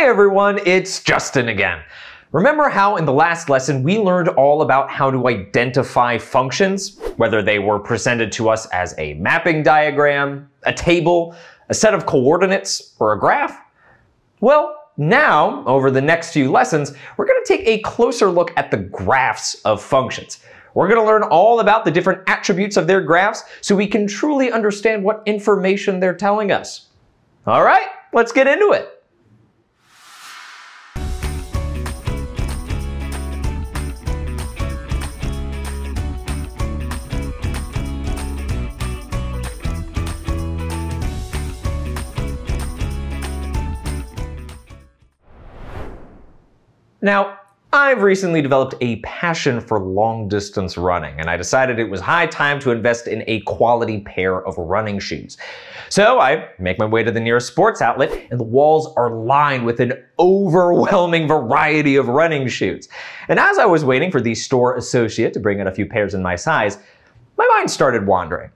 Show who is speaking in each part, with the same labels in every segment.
Speaker 1: Hey everyone, it's Justin again. Remember how in the last lesson we learned all about how to identify functions, whether they were presented to us as a mapping diagram, a table, a set of coordinates, or a graph? Well, now, over the next few lessons, we're going to take a closer look at the graphs of functions. We're going to learn all about the different attributes of their graphs so we can truly understand what information they're telling us. All right, let's get into it. Now, I've recently developed a passion for long distance running, and I decided it was high time to invest in a quality pair of running shoes. So I make my way to the nearest sports outlet, and the walls are lined with an overwhelming variety of running shoes. And as I was waiting for the store associate to bring in a few pairs in my size, my mind started wandering.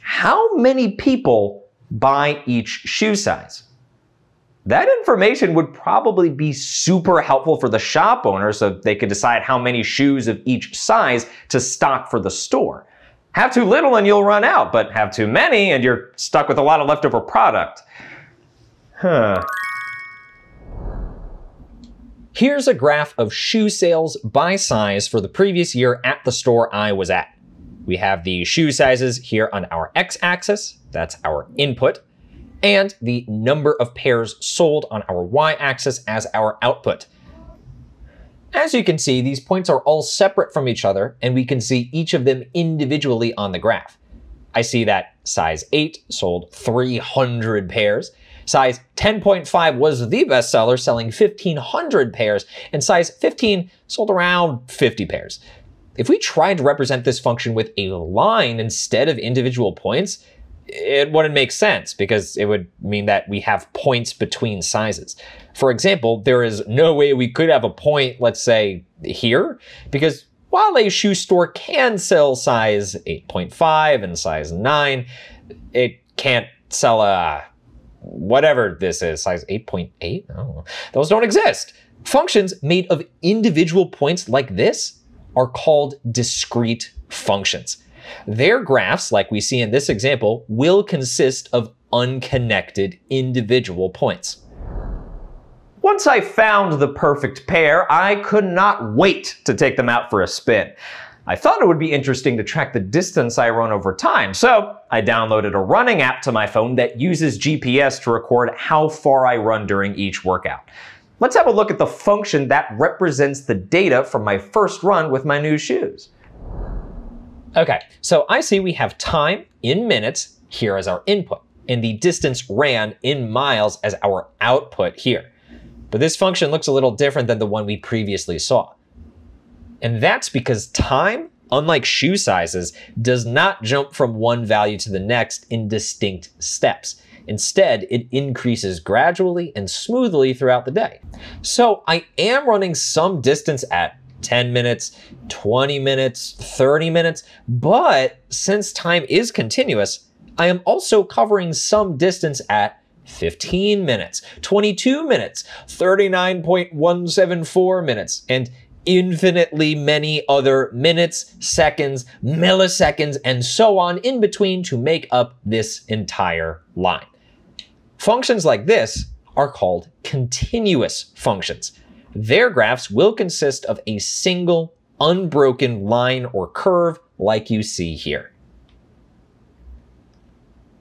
Speaker 1: How many people buy each shoe size? That information would probably be super helpful for the shop owner so they could decide how many shoes of each size to stock for the store. Have too little and you'll run out, but have too many and you're stuck with a lot of leftover product. Huh. Here's a graph of shoe sales by size for the previous year at the store I was at. We have the shoe sizes here on our x-axis, that's our input, and the number of pairs sold on our y-axis as our output. As you can see, these points are all separate from each other, and we can see each of them individually on the graph. I see that size 8 sold 300 pairs, size 10.5 was the best seller, selling 1,500 pairs, and size 15 sold around 50 pairs. If we tried to represent this function with a line instead of individual points, it wouldn't make sense because it would mean that we have points between sizes. For example, there is no way we could have a point, let's say, here, because while a shoe store can sell size 8.5 and size 9, it can't sell a whatever this is, size 8.8? Oh, those don't exist. Functions made of individual points like this are called discrete functions. Their graphs, like we see in this example, will consist of unconnected individual points. Once I found the perfect pair, I could not wait to take them out for a spin. I thought it would be interesting to track the distance I run over time, so I downloaded a running app to my phone that uses GPS to record how far I run during each workout. Let's have a look at the function that represents the data from my first run with my new shoes. Okay, so I see we have time in minutes here as our input, and the distance ran in miles as our output here. But this function looks a little different than the one we previously saw. And that's because time, unlike shoe sizes, does not jump from one value to the next in distinct steps. Instead, it increases gradually and smoothly throughout the day. So I am running some distance at 10 minutes, 20 minutes, 30 minutes. But since time is continuous, I am also covering some distance at 15 minutes, 22 minutes, 39.174 minutes, and infinitely many other minutes, seconds, milliseconds, and so on in between to make up this entire line. Functions like this are called continuous functions. Their graphs will consist of a single unbroken line or curve like you see here.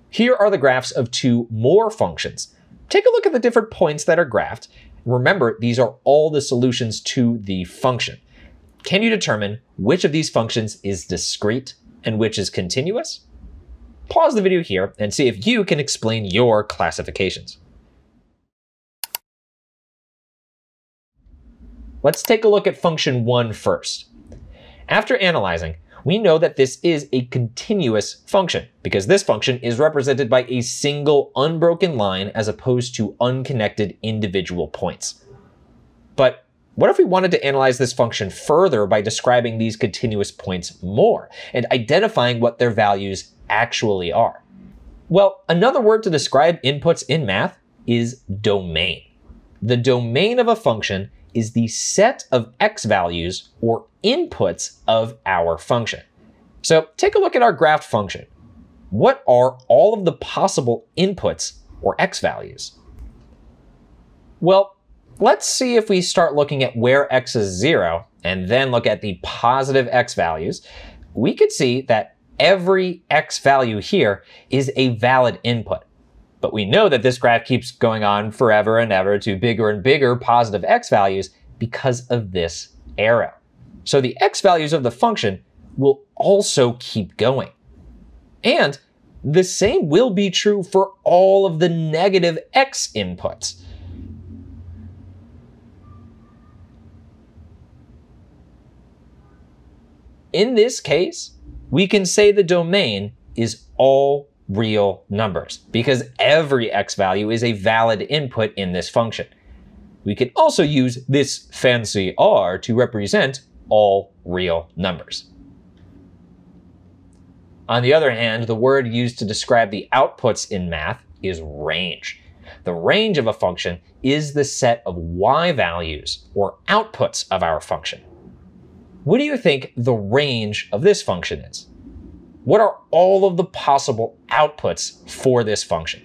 Speaker 1: Here are the graphs of two more functions. Take a look at the different points that are graphed. Remember, these are all the solutions to the function. Can you determine which of these functions is discrete and which is continuous? Pause the video here and see if you can explain your classifications. Let's take a look at function 1 first. After analyzing, we know that this is a continuous function because this function is represented by a single unbroken line as opposed to unconnected individual points. But what if we wanted to analyze this function further by describing these continuous points more and identifying what their values actually are? Well, another word to describe inputs in math is domain. the domain of a function is the set of x values or inputs of our function. So take a look at our graph function. What are all of the possible inputs or x values? Well, let's see if we start looking at where x is 0 and then look at the positive x values. We could see that every x value here is a valid input. But we know that this graph keeps going on forever and ever to bigger and bigger positive x values because of this arrow. So the x values of the function will also keep going. And the same will be true for all of the negative x inputs. In this case, we can say the domain is all real numbers because every x value is a valid input in this function. We can also use this fancy r to represent all real numbers. On the other hand, the word used to describe the outputs in math is range. The range of a function is the set of y values, or outputs of our function. What do you think the range of this function is? What are all of the possible outputs for this function?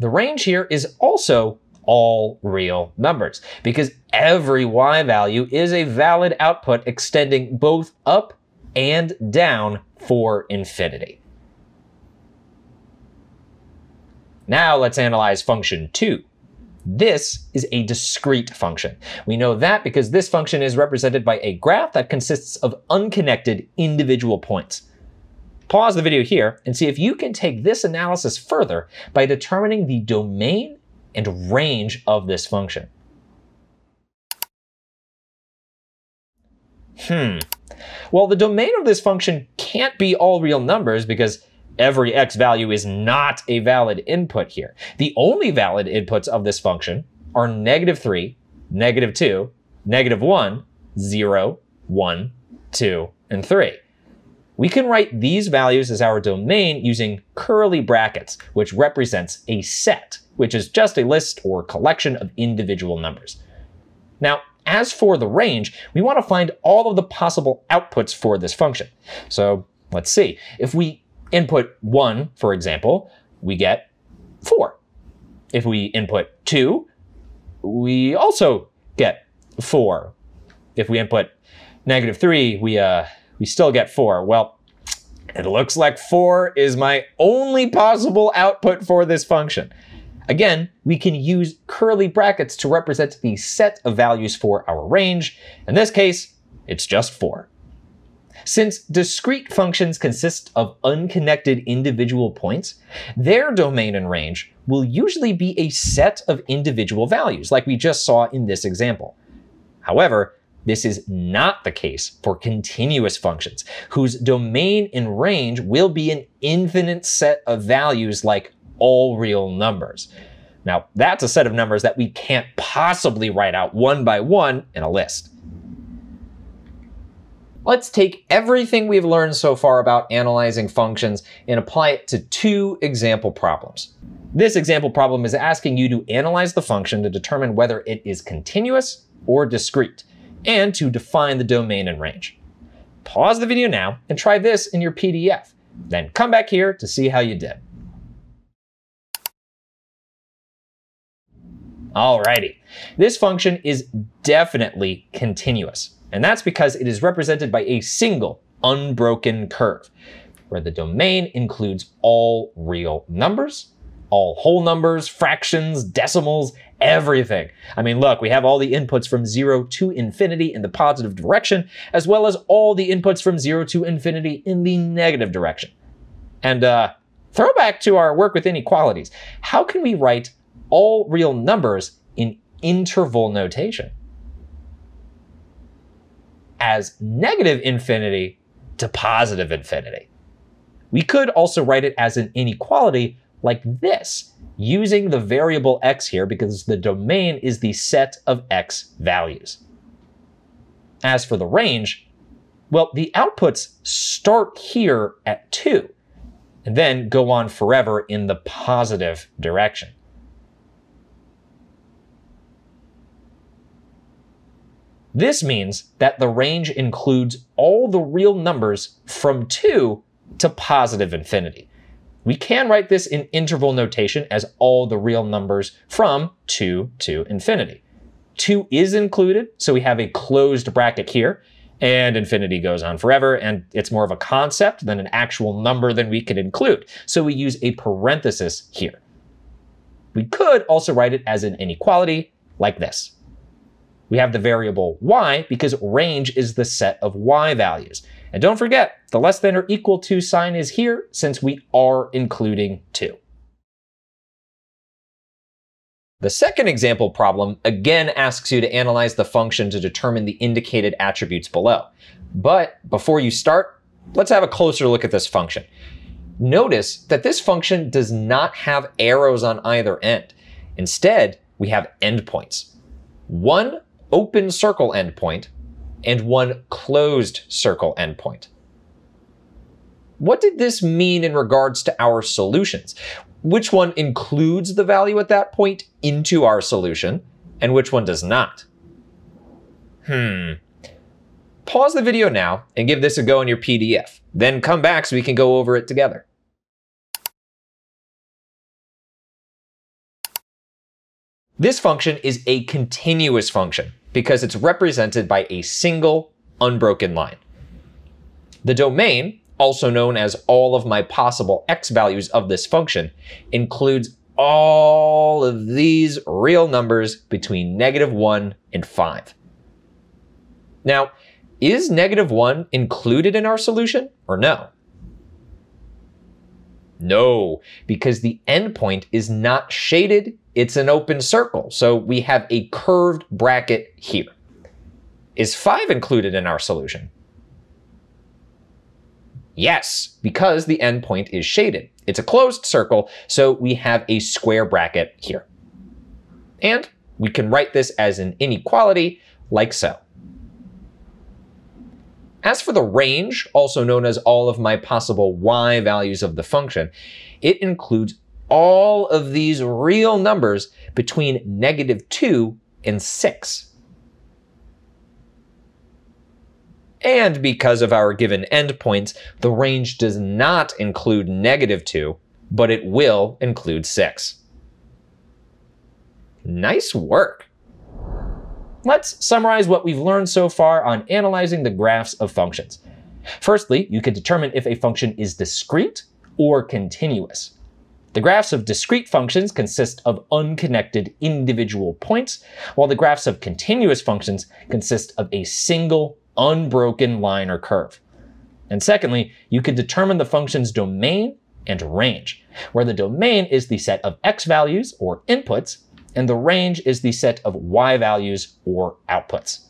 Speaker 1: The range here is also all real numbers because every y value is a valid output extending both up and down for infinity. Now let's analyze function 2. This is a discrete function. We know that because this function is represented by a graph that consists of unconnected individual points. Pause the video here and see if you can take this analysis further by determining the domain and range of this function. Hmm. Well, the domain of this function can't be all real numbers because every x value is not a valid input here. The only valid inputs of this function are negative 3, negative 2, negative 1, 0, 1, 2, and 3. We can write these values as our domain using curly brackets, which represents a set, which is just a list or collection of individual numbers. Now, as for the range, we want to find all of the possible outputs for this function. So let's see. If we input 1, for example, we get 4. If we input 2, we also get 4. If we input negative 3, we, uh, we still get 4. Well, it looks like 4 is my only possible output for this function. Again, we can use curly brackets to represent the set of values for our range. In this case, it's just 4. Since discrete functions consist of unconnected individual points, their domain and range will usually be a set of individual values, like we just saw in this example. However, this is not the case for continuous functions, whose domain and range will be an infinite set of values like all real numbers. Now, that's a set of numbers that we can't possibly write out one by one in a list. Let's take everything we've learned so far about analyzing functions and apply it to two example problems. This example problem is asking you to analyze the function to determine whether it is continuous or discrete, and to define the domain and range. Pause the video now and try this in your PDF. Then come back here to see how you did. Alrighty, this function is definitely continuous. And that's because it is represented by a single unbroken curve, where the domain includes all real numbers, all whole numbers, fractions, decimals, everything. I mean, look, we have all the inputs from zero to infinity in the positive direction, as well as all the inputs from zero to infinity in the negative direction. And uh, throwback to our work with inequalities, how can we write all real numbers in interval notation? As negative infinity to positive infinity. We could also write it as an inequality like this, using the variable x here because the domain is the set of x values. As for the range, well, the outputs start here at 2. and then go on forever in the positive direction. This means that the range includes all the real numbers from 2 to positive infinity. We can write this in interval notation as all the real numbers from 2 to infinity. 2 is included, so we have a closed bracket here, and infinity goes on forever, and it's more of a concept than an actual number than we could include. So we use a parenthesis here. We could also write it as an inequality like this. We have the variable y because range is the set of y values. And don't forget, the less than or equal to sign is here since we are including 2. The second example problem again asks you to analyze the function to determine the indicated attributes below. But before you start, let's have a closer look at this function. Notice that this function does not have arrows on either end. Instead, we have endpoints. One open circle endpoint and one closed circle endpoint. What did this mean in regards to our solutions? Which one includes the value at that point into our solution, and which one does not? Hmm. Pause the video now and give this a go in your PDF. Then come back so we can go over it together. This function is a continuous function because it's represented by a single unbroken line. The domain, also known as all of my possible x values of this function, includes all of these real numbers between negative 1 and 5. Now, is negative 1 included in our solution or no? No, because the endpoint is not shaded, it's an open circle. So we have a curved bracket here. Is 5 included in our solution? Yes, because the endpoint is shaded. It's a closed circle, so we have a square bracket here. And we can write this as an inequality like so. As for the range, also known as all of my possible y values of the function, it includes all of these real numbers between negative 2 and 6. And because of our given endpoints, the range does not include negative 2, but it will include 6. Nice work! Let's summarize what we've learned so far on analyzing the graphs of functions. Firstly, you can determine if a function is discrete or continuous. The graphs of discrete functions consist of unconnected individual points, while the graphs of continuous functions consist of a single unbroken line or curve. And secondly, you can determine the function's domain and range, where the domain is the set of x values or inputs and the range is the set of y values or outputs.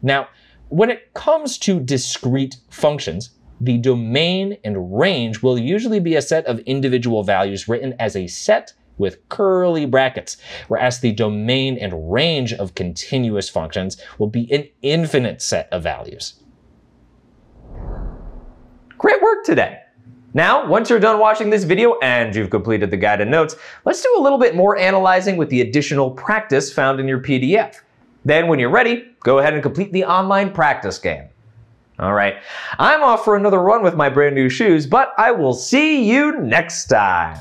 Speaker 1: Now, when it comes to discrete functions, the domain and range will usually be a set of individual values written as a set with curly brackets, whereas the domain and range of continuous functions will be an infinite set of values. Great work today! Now, once you're done watching this video and you've completed the guided notes, let's do a little bit more analyzing with the additional practice found in your PDF. Then when you're ready, go ahead and complete the online practice game. All right, I'm off for another run with my brand new shoes, but I will see you next time.